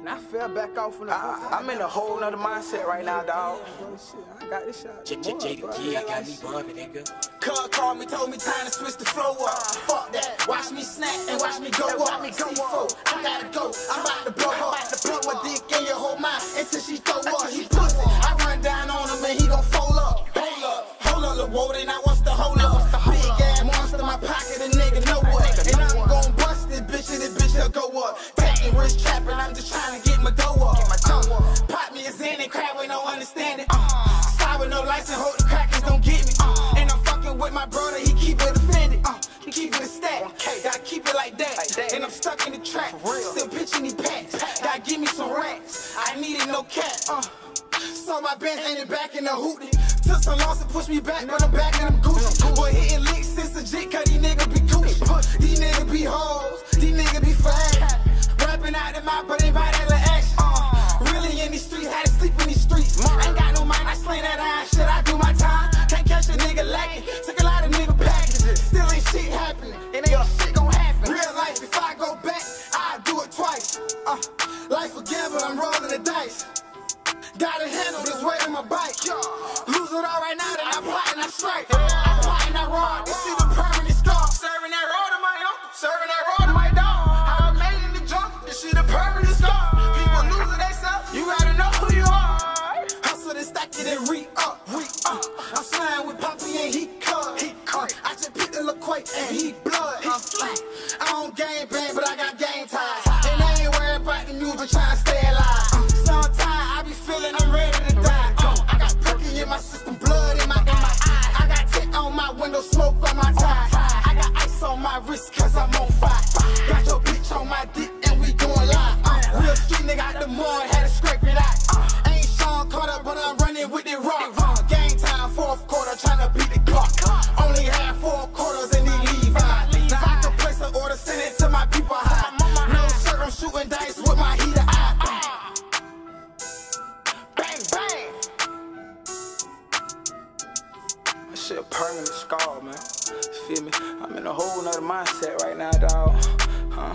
And I fell back off when I, I'm in a whole nother mindset right now, dog. I got this shot. J J J the kid got me bumping, nigga. Cuz called me, told me time to switch the flow up. Fuck that, watch me snap and watch me go up. C4, I gotta go, I'm about to blow up. To Put my dick in your whole mind until she throw up. He pussy, I run down on him and he gon' fold up. Hold up, hold up, little woe, then I wants to hold up. And I'm stuck in the trap, still pitching these packs. Gotta give me some racks, I needed no cat. Uh, saw my bands ain't back in the hootie. Took some loss and pushed me back, but I'm back in them Gucci. Boy, hitting licks since the G, cause these niggas be Gucci. These niggas be hoes, these niggas be fag. Rapping out the mouth, but they by that little action. Uh, really in these streets, had to sleep in these streets. Ain't got no mind, I slang that iron shit, I do my time. Can't catch a nigga lacking. Took a lot of nigga packages, still ain't shit happening. Gotta handle this weight on my bike. Lose it all right now, then I plot and I strike. I plot and I rob. This see the permanent scar. Serving that road to my uncle. Serving that road to my dog. How I made in the jungle. You see the permanent scar. People losing themselves. You gotta know who you are. Hustle and stack it and re up. Re up. I'm sliding with Poppy and he cut. He cut. I just picked the LaQuay and he window, smoke on my tie. I got ice on my wrist cause I'm on fire. Shit a permanent scar, man. Feel me? I'm in a whole nother mindset right now, dog. Huh?